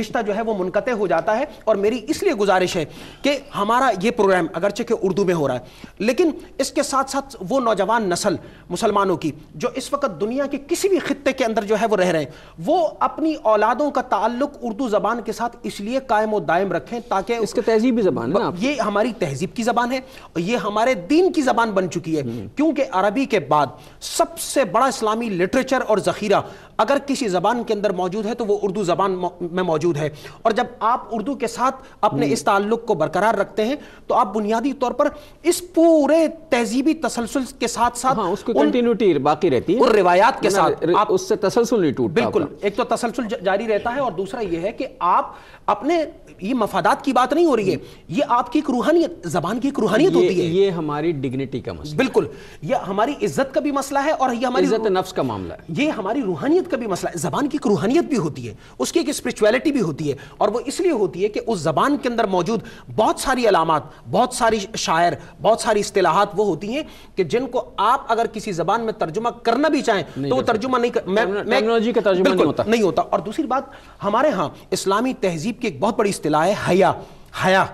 C: رشتہ
A: جو ہے وہ منقطع
C: ہو جاتا
A: ہے۔ اور میری اس لیے گزارش ہے کہ ہمارا یہ پروگرام اگرچہ کہ اردو میں ہو رہا ہے لیکن اس کے ساتھ ساتھ وہ نوجوان نسل مسلمانوں کی جو اس وقت دنیا کے کسی بھی خطے کے اندر جو ہے وہ رہ رہے ہیں وہ اپنی اولادوں کا تعلق اردو زبان کے ساتھ اس لیے قائم و دائم رکھیں تاکہ اس کے تہذیب بھی زبان
C: ہے یہ ہماری تہذیب کی زبان
A: ہے اور یہ ہمارے دین کی زبان بن چکی ہے۔ کیونکہ عربی کے بعد سب سے بڑا اسلامی لٹریچر اور ذخیرہ اگر کسی زبان کے اندر موجود ہے تو وہ اردو زبان میں موجود ہے۔ اور جب آپ اردو کے ساتھ اپنے اس تعلق کو برقرار رکھتے ہیں تو آپ بنیادی طور پر اس پورے تہذیبی تسلسل کے ساتھ ساتھ ہاں، اس کو کنٹینیوٹی باقی
C: رہتی ہے۔
A: اور
C: روایات کے ساتھ آپ
A: اس سے تسلسل
C: نہیں
A: ٹوٹتا
C: بالکل
A: ایک
C: تو تسلسل جاری رہتا
A: ہے
C: اور
A: دوسرا یہ ہے کہ آپ اپنے یہ مفادات کی بات نہیں ہو رہی ہے یہ آپ کی روحانیت زبان کی روحانیت ہوتی ہے۔ یہ ہماری ڈگنیٹی کا مسئلہ بالکل یہ
C: ہماری
A: عزت کا
C: بھی مسئلہ ہے اور یہ
A: ہماری عزت نفس کا معاملہ ہے۔ یہ ہماری روحانیت کا بھی
C: مسئلہ ہے۔ زبان کی روحانیت
A: بھی ہوتی ہے اس کی ایک اسپریچویلٹی بھی ہوتی ہے اور وہ اس لیے ہوتی ہے کہ اس زبان کے اندر موجود بہت ساری علامات بہت ساری شاعر بہت ساری اصطلاحات وہ ہوتی ہیں کہ جن کو آپ اگر کسی زبان میں ترجمہ کرنا بھی چاہیں تو وہ ترجمہ نہیں کا ترجمہ نہیں ہوتا۔ اور دوسری بات ہمارے ہاں اسلامی
C: تہذیب
A: تہذیب
C: کی ایک بہت بڑی
A: اسطلاح
C: ہے
A: حیاء حیا۔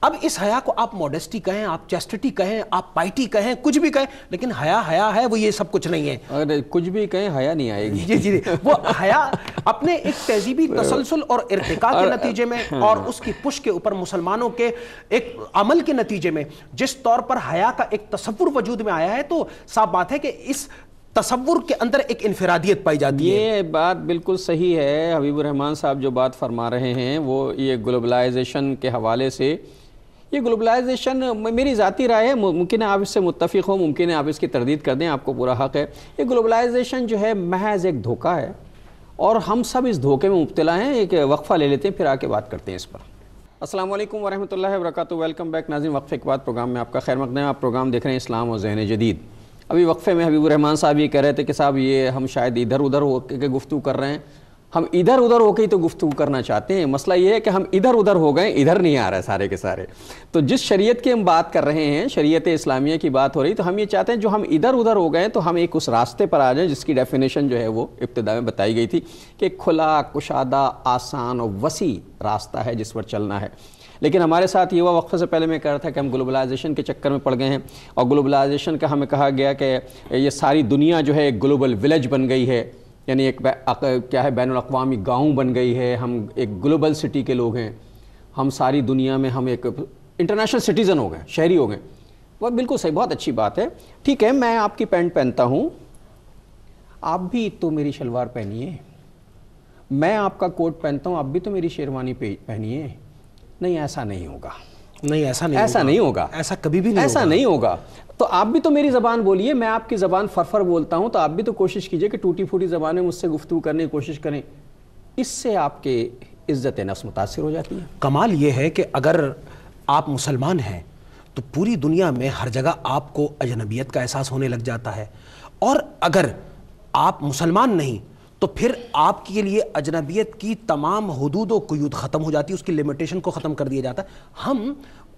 A: اب اس حیاء کو آپ موڈیسٹی کہیں آپ چیسٹٹی کہیں آپ پائٹی کہیں کچھ بھی کہیں لیکن حیاء حیاء ہے وہ یہ سب کچھ نہیں ہے۔ اگر کچھ بھی کہیں حیاء نہیں آئے گی۔ جی جی, جی۔ وہ حیاء اپنے ایک
C: تہذیبی تسلسل اور ارتقاء کے نتیجے میں
A: ہاں۔ اور اس کی پش کے اوپر مسلمانوں کے ایک عمل کے نتیجے میں جس طور پر حیاء کا ایک تصور وجود میں آیا ہے تو صاحب بات ہے کہ اس تصور کے اندر ایک انفرادیت پائی جاتی ہے۔ یہ بات بالکل صحیح ہے۔ حبیب الرحمن صاحب جو بات فرما رہے
C: ہیں، وہ یہ گلوبلائزیشن کے حوالے سے، یہ گلوبلائزیشن میری ذاتی رائے ہے۔ ممکن ہے آپ اس سے متفق ہو ممکن ہے آپ اس کی تردید کر دیں، آپ کو پورا حق ہے۔ یہ گلوبلائزیشن جو ہے، محض ایک دھوکہ ہے۔ اور ہم سب اس دھوکے میں مبتلا ہیں، ایک وقفہ لے لیتے ہیں، پھر آ کے بات کرتے ہیں اس پر۔ السلام علیکم ورحمۃ اللہ وبرکاتہ۔ ویلکم بیک ناظرین وقفے کے بعد پروگرام میں آپ کا خیر مقدم آپ پروگرام دیکھ رہے ہیں اسلام اور ذہن جدید۔ ابھی وقفے میں حبیب الرحمان صاحب یہ کہہ رہے تھے کہ صاحب یہ ہم شاید ادھر ادھر ہو کے گفتگو کر رہے ہیں۔ ہم ادھر ادھر ہو کے ہی تو گفتگو کرنا چاہتے ہیں۔ مسئلہ یہ ہے کہ ہم ادھر ادھر ہو گئے، ادھر نہیں آ رہا ہے سارے کے سارے۔ تو جس شریعت کی ہم بات کر رہے ہیں، شریعت اسلامیہ کی بات ہو رہی، تو ہم یہ چاہتے ہیں جو ہم ادھر ادھر ہو گئے تو ہم ایک اس راستے پر آ جائیں جس کی ڈیفینیشن جو ہے وہ ابتدا میں بتائی گئی تھی کہ کھلا، کشادہ، آسان و وسیع راستہ ہے جس پر چلنا ہے۔ لیکن ہمارے ساتھ یہ ہوا، وقفے سے پہلے میں کہہ رہا تھا کہ ہم گلوبلائزیشن کے چکر میں پڑ گئے ہیں اور گلوبلائزیشن کا ہمیں کہا گیا کہ یہ ساری دنیا جو ہے ایک گلوبل ولیج بن گئی ہے یعنی ایک کیا ہے، بین الاقوامی گاؤں بن گئی ہے، ہم ایک گلوبل سٹی کے لوگ ہیں، ہم ساری دنیا میں ہم ایک انٹرنیشنل سٹیزن ہو گئے، شہری ہو گئے۔ وہ بالکل صحیح، بہت اچھی بات ہے۔ ٹھیک ہے، میں آپ کی پینٹ پہنتا ہوں۔ آپ بھی تو میری شلوار پہنیے۔ میں آپ کا کوٹ پہنتا ہوں، آپ بھی تو میری شیروانی پہنیے۔ نہیں ایسا نہیں ہوگا۔ نہیں ایسا نہیں ایسا نہیں
A: ہوگا۔ ایسا کبھی
C: بھی
A: نہیں
C: ایسا نہیں
A: ہوگا۔ تو آپ بھی
C: تو
A: میری
C: زبان بولیے میں آپ کی زبان فرفر بولتا ہوں تو آپ بھی تو کوشش کیجیے کہ ٹوٹی پھوٹی زبان میں مجھ سے گفتگو کرنے کی کوشش کریں۔ اس سے آپ کے عزت نفس متاثر ہو جاتی ہے۔ کمال یہ ہے
A: کہ اگر آپ مسلمان ہیں تو پوری دنیا میں ہر جگہ آپ کو اجنبیت کا احساس ہونے لگ جاتا ہے۔ اور اگر آپ مسلمان نہیں تو پھر آپ کے لیے اجنبیت کی تمام حدود و قیود ختم ہو جاتی ہے، اس کی لمیٹیشن کو ختم کر دیا جاتا ہے۔ ہم،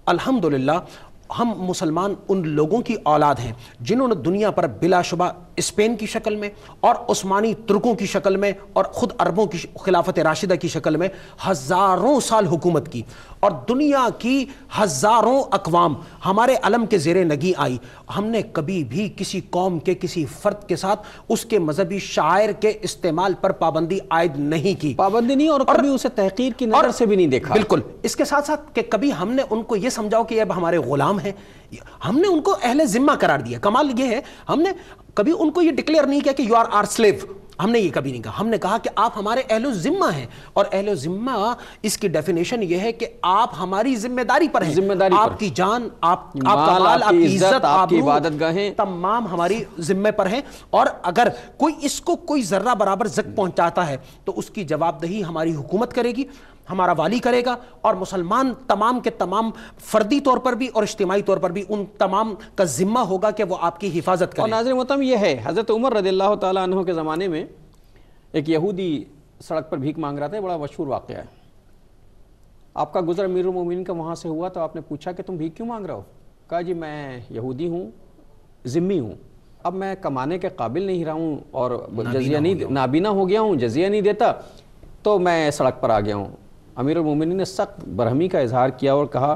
A: الحمدللہ، ہم مسلمان ان لوگوں کی اولاد ہیں جنہوں نے دنیا پر بلا شبہ اسپین کی شکل میں اور عثمانی ترکوں کی شکل میں اور خود عربوں کی خلافت راشدہ کی شکل میں ہزاروں سال حکومت کی اور دنیا کی ہزاروں اقوام ہمارے علم کے زیر نگی آئی۔ ہم نے کبھی بھی کسی قوم کے کسی فرد کے ساتھ اس کے مذہبی شاعر کے استعمال پر
C: پابندی عائد نہیں کی۔ پابندی نہیں اور, اور کبھی اسے تحقیر کی
A: نظر سے بھی نہیں دیکھا۔ بالکل۔ اس کے ساتھ ساتھ کہ کبھی ہم نے ان کو یہ سمجھاؤ کہ اب ہمارے غلام ہیں۔ ہم نے ان کو اہل ذمہ قرار دیا۔ کمال یہ ہے ہم نے کبھی ان کو یہ ڈکلیئر نہیں کیا کہ یو آر آر سلیو ہم نے یہ کبھی نہیں کہا۔ ہم نے کہا کہ آپ ہمارے اہل ذمہ
C: ہیں۔ اور
A: اہل ذمہ اس
C: کی
A: ڈیفینیشن یہ
C: ہے
A: کہ
C: آپ
A: ہماری
C: ذمہ
A: داری
C: پر
A: ہیں۔ داری آپ کی جان آپ کا مال آپ کی عزت آپ کی عبادت گاہیں تمام ہماری ذمہ پر ہیں۔ اور اگر کوئی اس کو کوئی ذرہ برابر زک پہنچاتا ہے تو اس کی جواب دہی ہماری حکومت کرے گی۔ ہمارا والی کرے گا اور مسلمان تمام
C: کے
A: تمام
C: فردی طور پر بھی اور اجتماعی طور پر بھی ان تمام کا ذمہ ہوگا کہ وہ آپ کی حفاظت کرے اور ناظر متم یہ ہے حضرت عمر رضی اللہ تعالیٰ عنہ کے زمانے میں ایک یہودی سڑک پر بھیک مانگ رہا تھا بڑا مشہور واقعہ ہے۔ آپ کا گزر امیر المومنین کا وہاں سے ہوا تو آپ نے پوچھا کہ تم بھیک کیوں مانگ رہا ہو؟ کہا جی میں یہودی ہوں ذمی ہوں۔ اب میں کمانے کے قابل نہیں رہا ہوں اور جزیہ نہیں نابینا ہو گیا ہوں جزیہ نہیں دیتا تو میں سڑک پر آ گیا ہوں۔ امیر المومنین نے سخت برہمی کا اظہار کیا اور کہا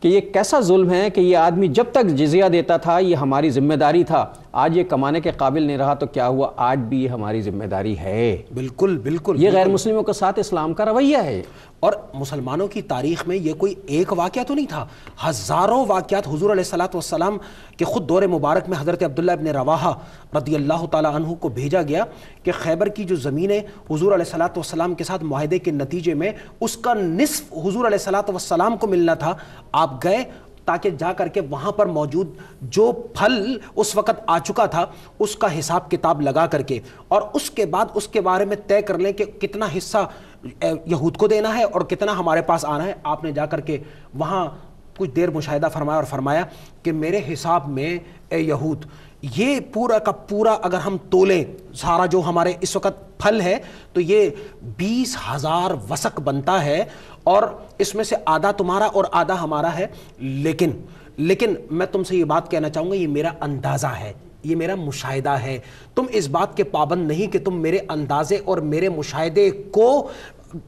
C: کہ یہ کیسا ظلم ہے کہ یہ آدمی جب تک جزیہ دیتا تھا، یہ ہماری ذمہ داری تھا۔ آج یہ کمانے کے قابل نہیں رہا تو کیا ہوا؟ آج بھی یہ ہماری ذمہ داری ہے۔
A: بالکل بالکل
C: یہ غیر مسلموں کے ساتھ اسلام کا رویہ ہے۔
A: اور مسلمانوں کی تاریخ میں یہ کوئی ایک واقعہ تو نہیں تھا؟ ہزاروں واقعات حضور علیہ السلاۃ والسلام کے خود دور مبارک میں حضرت عبداللہ ابن رواحہ رضی اللہ تعالیٰ عنہ کو بھیجا گیا کہ خیبر کی جو زمینیں حضور علیہ السلاۃ والسلام کے ساتھ معاہدے کے نتیجے میں اس کا نصف حضور علیہ والسلام کو ملنا تھا۔ آپ گئے تاکہ جا کر کے وہاں پر موجود جو پھل اس وقت آ چکا تھا، اس کا حساب کتاب لگا کر کے اور اس کے بعد اس کے بارے میں طے کر لیں کہ کتنا حصہ یہود کو دینا ہے اور کتنا ہمارے پاس آنا ہے۔ آپ نے جا کر کے وہاں کچھ دیر مشاہدہ فرمایا اور فرمایا کہ میرے حساب میں، اے یہود، یہ پورا کا پورا اگر ہم تولیں سارا جو ہمارے اس وقت پھل ہے، تو یہ بیس ہزار وسق بنتا ہے اور اس میں سے آدھا تمہارا اور آدھا ہمارا ہے، لیکن لیکن میں تم سے یہ بات کہنا چاہوں گا، یہ میرا اندازہ ہے، یہ میرا مشاہدہ ہے۔ تم اس بات کے پابند نہیں کہ تم میرے اندازے اور میرے مشاہدے کو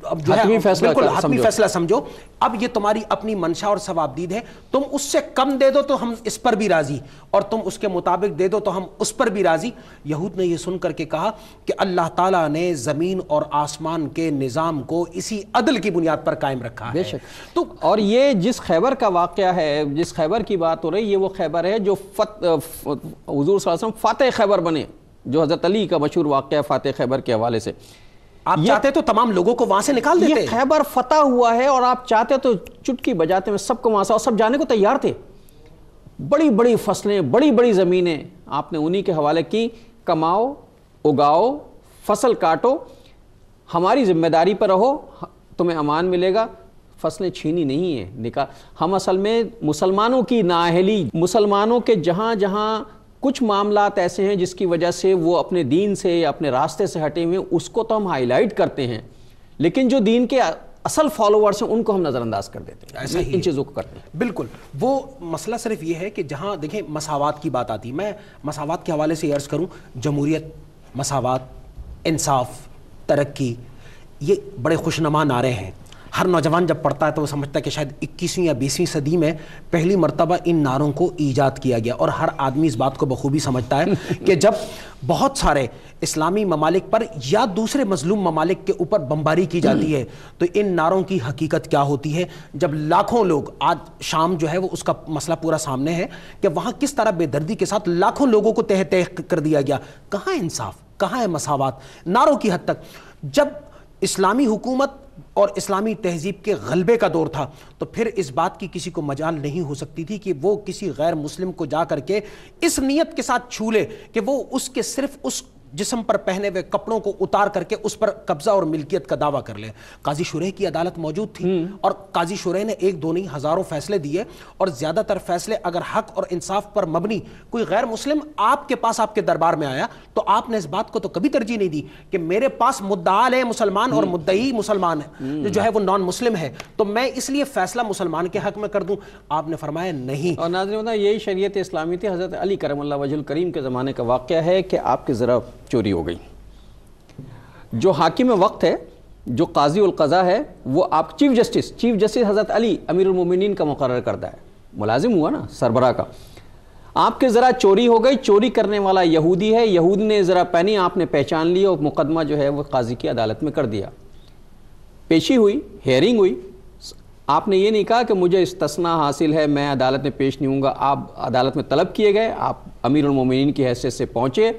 A: اب جو ہے
C: فیصلہ
A: بالکل حتمی فیصلہ سمجھو۔ اب یہ تمہاری اپنی منشا اور ثوابدید ہے۔ تم اس سے کم دے دو تو ہم اس پر بھی راضی۔ اور تم اس کے مطابق دے دو تو ہم اس پر بھی راضی۔ یہود نے یہ سن کر کے کہا کہ اللہ تعالیٰ نے زمین اور آسمان کے نظام کو اسی عدل کی بنیاد پر قائم رکھا
C: بے شک۔ تو اور یہ جس خیبر کا واقعہ ہے جس خیبر کی بات ہو رہی یہ وہ خیبر ہے جو حضور صلی اللہ علیہ وسلم فاتح خیبر بنے جو حضرت علی کا مشہور واقعہ فاتح خیبر کے حوالے سے۔
A: آپ چاہتے تو تمام لوگوں کو وہاں سے نکال دیتے
C: یہ خیبر فتح ہوا ہے اور آپ چاہتے تو چٹکی بجاتے میں سب کو وہاں سے اور سب جانے کو تیار تھے۔ بڑی بڑی فصلیں بڑی بڑی زمینیں آپ نے انہی کے حوالے کی۔ کماؤ اگاؤ فصل کاٹو ہماری ذمہ داری پر رہو تمہیں امان ملے گا۔ فصلیں چھینی نہیں ہیں ہم اصل میں مسلمانوں کی نااہلی مسلمانوں کے جہاں جہاں کچھ معاملات ایسے ہیں جس کی وجہ سے وہ اپنے دین سے یا اپنے راستے سے ہٹے ہوئے اس کو تو ہم ہائی لائٹ کرتے ہیں۔ لیکن جو دین کے اصل فالوورس ہیں ان کو ہم نظر انداز کر دیتے ہیں۔ ایسا ان چیزوں کو کرتے ہیں۔
A: بالکل۔ وہ مسئلہ صرف یہ ہے کہ جہاں دیکھیں مساوات کی بات آتی میں مساوات کے حوالے سے عرض کروں جمہوریت مساوات انصاف ترقی یہ بڑے خوش نما نعرے ہیں۔ ہر نوجوان جب پڑھتا ہے تو وہ سمجھتا ہے کہ شاید اکیسویں یا بیسویں صدی میں پہلی مرتبہ ان نعروں کو ایجاد کیا گیا اور ہر آدمی اس بات کو بخوبی سمجھتا ہے *laughs* کہ جب بہت سارے اسلامی ممالک پر یا دوسرے مظلوم ممالک کے اوپر بمباری کی جاتی ہے تو ان نعروں کی حقیقت کیا ہوتی ہے؟ جب لاکھوں لوگ آج شام جو ہے وہ اس کا مسئلہ پورا سامنے ہے کہ وہاں کس طرح بے دردی کے ساتھ لاکھوں لوگوں کو تہ تہ کر دیا گیا۔ کہاں انصاف؟ کہاں ہے مساوات؟ نعروں کی حد تک جب اسلامی حکومت اور اسلامی تہذیب کے غلبے کا دور تھا۔ تو پھر اس بات کی کسی کو مجال نہیں ہو سکتی تھی کہ وہ کسی غیر مسلم کو جا کر کے اس نیت کے ساتھ چھولے کہ وہ اس کے صرف اس جسم پر پہنے ہوئے کپڑوں کو اتار کر کے اس پر قبضہ اور ملکیت کا دعویٰ کر لے۔ قاضی شرح کی عدالت موجود تھی اور قاضی شرح نے ایک دو نہیں ہزاروں فیصلے دیے اور زیادہ تر فیصلے اگر حق اور انصاف پر مبنی کوئی غیر مسلم آپ کے پاس آپ کے دربار میں آیا تو آپ نے اس بات کو تو کبھی ترجیح نہیں دی کہ میرے پاس مدعال ہے مسلمان اور مدعی مسلمان ہے۔ جو ہے وہ نان مسلم ہے۔ تو میں اس لیے فیصلہ مسلمان کے حق میں کر دوں۔ آپ نے فرمایا نہیں۔
C: اور ناظرین یہی شریعت اسلامی تھی حضرت علی کرم اللہ وجہ الکریم کے زمانے کا واقعہ ہے کہ آپ کے ذرا چوری ہو گئی۔ جو حاکم وقت ہے، جو قاضی القضاء ہے، وہ آپ چیف جسٹس چیف جسٹس حضرت علی امیر المومنین کا مقرر کرتا ہے۔ ملازم ہوا نا، سربراہ کا۔ آپ کے ذرا چوری ہو گئی، چوری کرنے والا یہودی ہے، یہود نے ذرا پہنی، آپ نے پہچان لی اور مقدمہ جو ہے وہ قاضی کی عدالت میں کر دیا۔ پیشی ہوئی ہیئرنگ ہوئی۔ آپ نے یہ نہیں کہا کہ مجھے استثناء حاصل ہے، میں عدالت میں پیش نہیں ہوں گا۔ آپ عدالت میں طلب کیے گئے، آپ امیر المومنین کی حیثیت سے پہنچے۔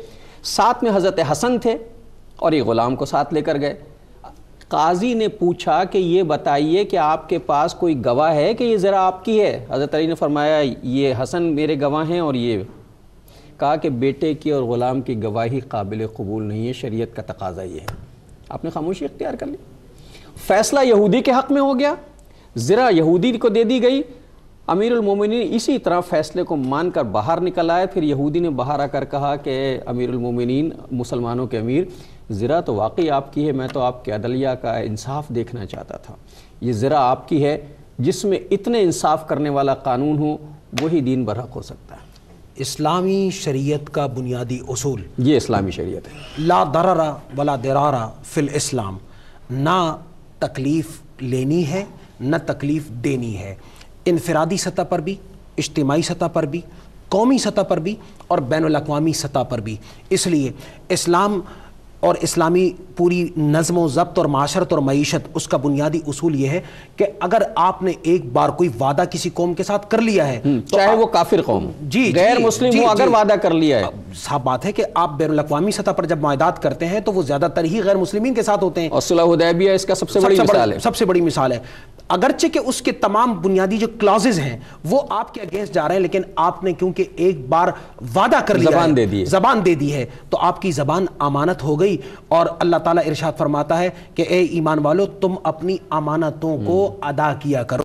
C: ساتھ میں حضرت حسن تھے اور یہ غلام کو ساتھ لے کر گئے۔ قاضی نے پوچھا کہ یہ بتائیے کہ آپ کے پاس کوئی گواہ ہے کہ یہ ذرا آپ کی ہے؟ حضرت علی نے فرمایا، یہ حسن میرے گواہ ہیں اور یہ کہا کہ بیٹے کی اور غلام کی گواہی قابل قبول نہیں ہے، شریعت کا تقاضا یہ ہے۔ آپ نے خاموشی اختیار کر لی۔ فیصلہ یہودی کے حق میں ہو گیا۔ ذرا یہودی کو دے دی گئی۔ امیر المومنین اسی طرح فیصلے کو مان کر باہر نکل آئے۔ پھر یہودی نے باہر آ کر کہا کہ امیر المومنین مسلمانوں کے امیر ذرا تو واقعی آپ کی ہے میں تو آپ کے عدلیہ کا انصاف دیکھنا چاہتا تھا۔ یہ ذرا آپ کی ہے جس میں اتنے انصاف کرنے والا قانون ہو وہی دین برحق ہو سکتا ہے۔
A: اسلامی شریعت کا بنیادی اصول۔
C: یہ اسلامی شریعت ہے۔
A: لا درر ولا درارا فی الاسلام۔ نہ تکلیف لینی ہے نہ تکلیف دینی ہے۔ انفرادی سطح پر بھی اجتماعی سطح پر بھی قومی سطح پر بھی اور بین الاقوامی سطح پر بھی۔ اس لیے اسلام اور اسلامی پوری نظم و ضبط اور معاشرت اور معیشت اس کا بنیادی اصول یہ ہے کہ اگر آپ نے ایک بار کوئی وعدہ کسی قوم کے ساتھ کر لیا ہے تو
C: چاہے وہ کافر قوم ہو،
A: جی
C: غیر
A: جی،
C: مسلم
A: جی،
C: ہو اگر
A: جی۔
C: وعدہ کر لیا ہے۔
A: صاحب بات ہے کہ آپ بین الاقوامی سطح پر جب معاہدات کرتے ہیں تو وہ زیادہ تر ہی غیر مسلمین کے ساتھ ہوتے ہیں۔
C: اور صلح حدیبیہ اس کا سب سے بڑی مثال ہے۔
A: سب سے بڑی مثال ہے۔ اگرچہ کہ اس کے تمام بنیادی جو کلازز ہیں وہ آپ کے اگینسٹ جا رہے ہیں لیکن آپ نے کیونکہ ایک بار وعدہ کر لیا
C: زبان دے دی ہے۔
A: زبان دے دی ہے تو آپ کی زبان امانت ہو گئی۔ اور اللہ تعالیٰ ارشاد فرماتا ہے کہ اے ایمان والو تم اپنی امانتوں کو ادا کیا کرو۔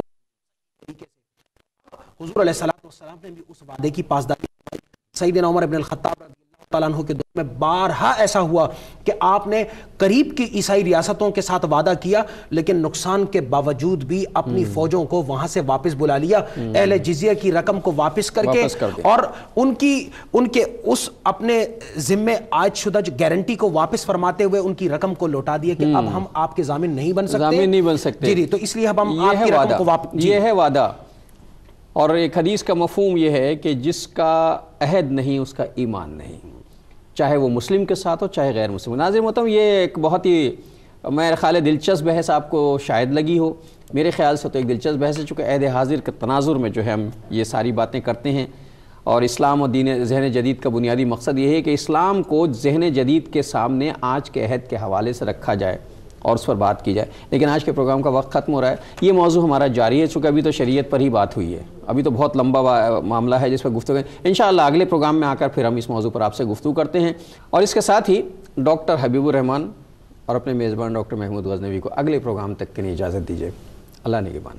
A: حضور علیہ السلام نے بھی اس وعدے کی پاسداری سیدنا عمر ابن الخطاب رضی تعالیٰ عنہ کے دور میں بارہا ایسا ہوا کہ آپ نے قریب کی عیسائی ریاستوں کے ساتھ وعدہ کیا لیکن نقصان کے باوجود بھی اپنی فوجوں کو وہاں سے واپس بلا لیا اہل جزیہ کی رقم کو واپس کر کے۔ اور ان کی ان کے اس اپنے ذمے عائد شدہ جو گارنٹی کو واپس فرماتے ہوئے ان کی رقم کو لوٹا دیا کہ اب ہم آپ کے ضامن نہیں بن سکتے۔
C: ضامن نہیں بن سکتے۔
A: جی جی تو اس لیے اب ہم آپ کی رقم کو واپس جی۔
C: یہ ہے وعدہ۔ اور ایک حدیث کا مفہوم یہ ہے کہ جس کا عہد نہیں اس کا ایمان نہیں۔ چاہے وہ مسلم کے ساتھ ہو، چاہے غیر مسلم ناظر محترم، یہ ایک بہت ہی میرے خیال دلچسپ بحث آپ کو شاید لگی ہو۔ میرے خیال سے تو ایک دلچسپ بحث ہے، چونکہ عہد حاضر کے تناظر میں جو ہے ہم یہ ساری باتیں کرتے ہیں۔ اور اسلام اور دین ذہن جدید کا بنیادی مقصد یہ ہے کہ اسلام کو ذہن جدید کے سامنے آج کے عہد کے حوالے سے رکھا جائے۔ اور اس پر بات کی جائے۔ لیکن آج کے پروگرام کا وقت ختم ہو رہا ہے۔ یہ موضوع ہمارا جاری ہے، چونکہ ابھی تو شریعت پر ہی بات ہوئی ہے۔ ابھی تو بہت لمبا معاملہ ہے جس پر گفتگو انشاءاللہ اگلے پروگرام میں آ کر پھر ہم اس موضوع پر آپ سے گفتگو کرتے ہیں۔ اور اس کے ساتھ ہی ڈاکٹر حبیب الرحمان اور اپنے میزبان ڈاکٹر محمود غزنوی کو اگلے پروگرام تک کے لیے اجازت دیجیے۔ اللہ نگبان